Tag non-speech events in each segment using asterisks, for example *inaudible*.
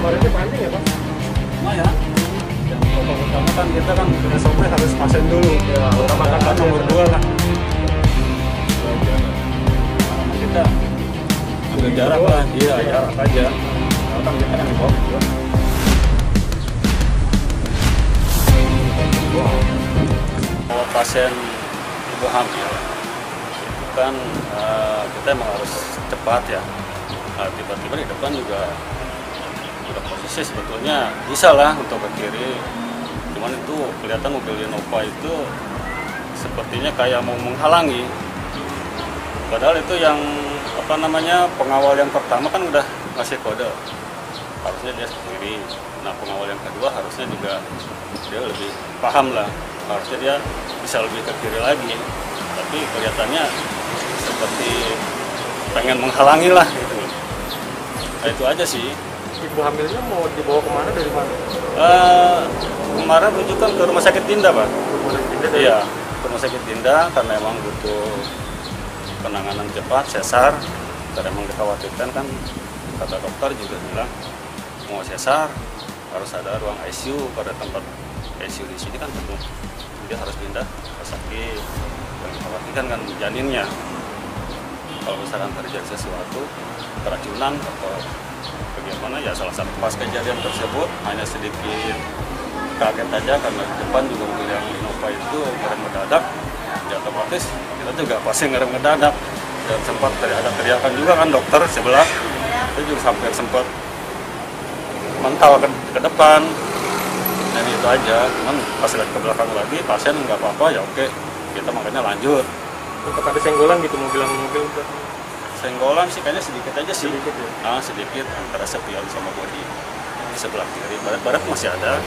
kemarinnya panjang ya pak? Lumayan yang pokok utama kan kita kan SOP harus pasien dulu. Ya utamakan kan nomor dua lah Nah, kita ambil jarak lah. Iya jarak aja. Karena kan kita kan di bawah kalau pasien ibu hamil kan eh, kita emang harus cepat ya. Nah, tiba-tiba di depan juga udah posisi sebetulnya bisa lah untuk ke kiri. Cuman itu kelihatan mobil Innova itu sepertinya kayak mau menghalangi. Padahal itu yang apa namanya pengawal yang pertama kan udah ngasih kode. Harusnya dia ke kiri nah pengawal yang kedua harusnya juga dia lebih paham lah. Harusnya dia bisa lebih ke kiri lagi. Tapi kelihatannya seperti pengen menghalangi lah gitu. Nah, itu aja sih ibu hamilnya mau dibawa ke mana dari mana? Eh, kemarin rujukan ke rumah sakit Dinda pak. Rumah sakit dari iya ke rumah sakit Dinda karena emang butuh penanganan cepat sesar. Karena emang dikhawatirkan kan kata dokter juga bilang mau sesar harus ada ruang ICU pada tempat ICU di sini kan penuh dia harus pindah ke sakit. Yang dikhawatirkan kan janinnya. Kalau misalkan terjadi sesuatu keracunan atau bagaimana ya salah satu? Pas kejadian tersebut hanya sedikit kaget aja karena di depan juga mobil yang Innova itu ngerem mendadak. Ya otomatis kita juga pasti ngerem mendadak. Dan sempat teri- ada teriakan juga kan dokter sebelah. Itu juga sampai sempat mental ke, ke depan. Dan itu aja. Cuman pas lihat ke belakang lagi pasien nggak apa-apa ya oke. Kita makanya lanjut. Untuk ada senggolan gitu mobil sama mobil itu Senggolan sih kayaknya sedikit aja sih. Sedikit ya? Ah, sedikit antara spion sama bodi di sebelah kiri. Barat-barat masih ada.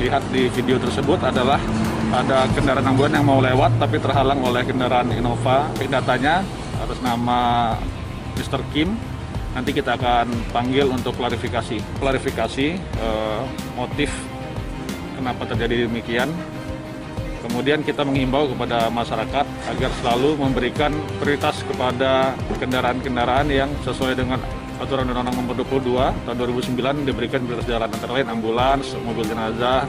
Lihat di video tersebut adalah ada kendaraan ambulan yang mau lewat tapi terhalang oleh kendaraan Innova. Datanya atas nama Mr. Kim. Nanti kita akan panggil untuk klarifikasi. Klarifikasi eh, motif kenapa terjadi demikian. Kemudian kita mengimbau kepada masyarakat agar selalu memberikan prioritas kepada kendaraan-kendaraan yang sesuai dengan aturan Undang-Undang Nomor 22 tahun 2009 diberikan prioritas jalan antara lain ambulans, mobil jenazah,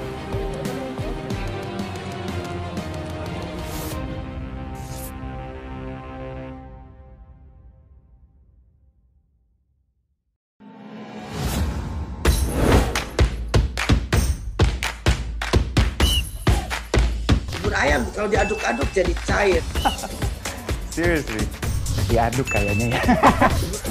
ayam kalau diaduk-aduk jadi cair. *laughs* Seriously. Diaduk kayaknya ya. *laughs*